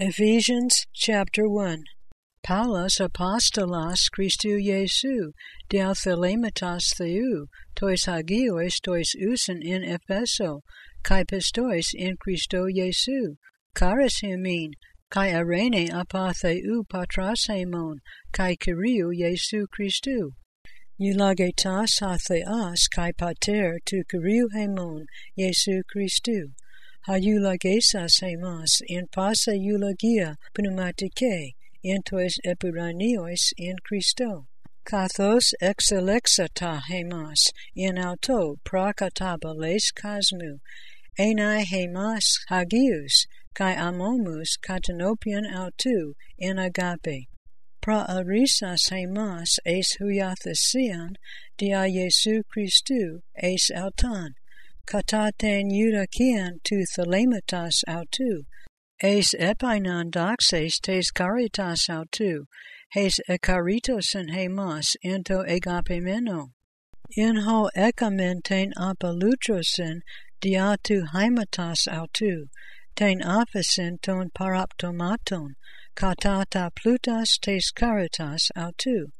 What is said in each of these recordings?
Ephesians chapter 1 Paulus apostolos Christou Jesu, dialthelemetas Theou, tois hagios tois usen in Epheso, kai pistois in Christo Jesu, charis hemin, kai arene apa Theou patras kai kyriou Jesu Christou. Eulagetas ha theas kai pater tu kyriou hemon, Jesu Christou haiulagesas hemas in pasa eulagia pneumatike entois epuranios in Christo. Kathos exelexata hemas in auto prakatabales kasmu, enai hemas hagius, kai amomus katanopian autu in agape. Praarisas hemas es huyathesian dia Jesu Christu es altan, kataten eurakian tu thelematas autu, eis epainan doxes tes caritas autu, hes ekaritosen hemas ento egapemeno. In ho ekamen ten apalutrosen diatu haimatas autu, ten aphasin ton paraptomaton, katata plutas tes caritas autu,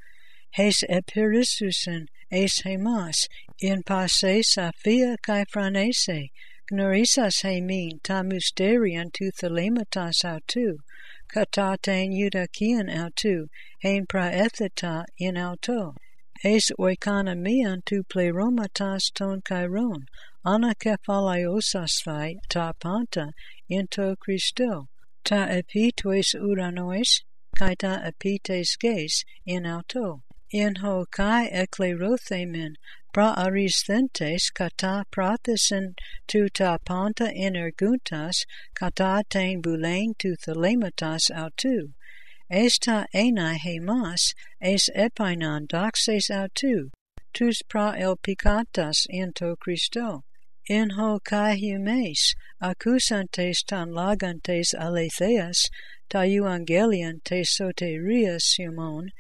hes epirisusen es hemas, in passe saphia kai franese, gnorisas hemin ta mysterian tu thelematas autu, kataten eudakian autu, hein praetheta in auto. Es oikonomian tu pleromatas ton kairon, anakephalaiosasthai ta panta into Christo, ta epitois uranois, kai ta epites ges in auto in ho kai eklerothemen pra aristhentes kata prathesen tu ta panta energuntas kata tain bulain tu thelematas autu. Esta enai hemas es epainan doxes autu. Tus pra elpicatas into Christo. In ho kai humes accusantes tan lagantes aletheas ta euangelion te soterias humon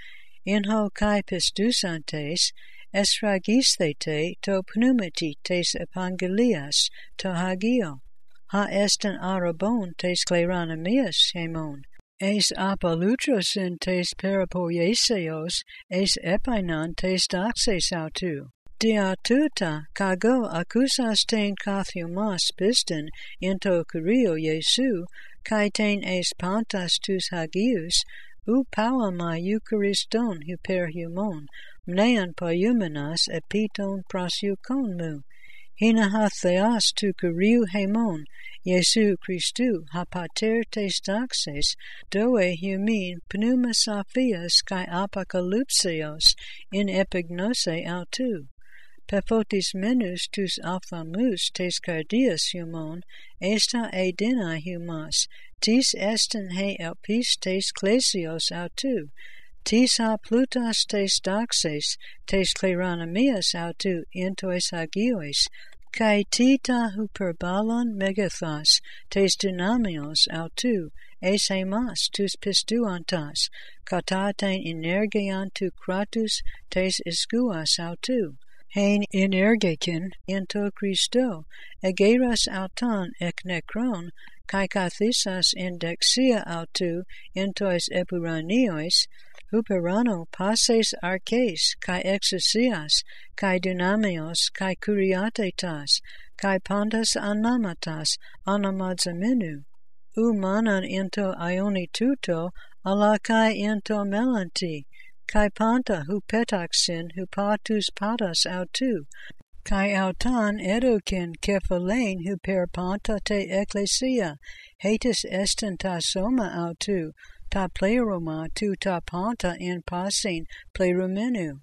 in ho kai pistusantes esphragisthete to pneumati pneumatites evangelias to hagio ha estin arabon tes scleranamias hemon es apalutrosin tes peripoieseos es epainan tes doxes autu. Dia tuta kago acusas ten kathiumas piston into curio Jesu kai es pantas tus hagius ou pauama euchariston hyperhumon, mnean paumenas epiton prasiukon mu, hina ha theas tu kuriu hemon, Jesu Christu ha pater tes doe humin pneuma saphias kai apocalypseos in epignose autu. Menus tus ophthalmus tes cardias humon, esta edina humas, tis estin he elpis tes klesios autu, tis ha plutas tes doxes, tes cleranamias autu intois agiois, kai tita megathos, tes dynamios autu, es hemas tus pistuantas, kataten energean tu kratus tes iskuas autu, hein energekin into Christo, egeras auton ek necron, kai kathisas in dexia autu entois epuranios, huperano passes arches, kai exousias, kai dynamios, kai kuriatetas, kai pantas anamatas, anamadzamenu, u manan into ioni tuto, ala kai into melanti, kai panta hu petaxin patas autu, kai autan edokin kephalein hu per panta te ecclesia, hatus estin ta soma autu, ta pleroma tu ta panta in passin plerumenu.